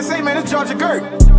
man, say, man, it's Georgia Gert.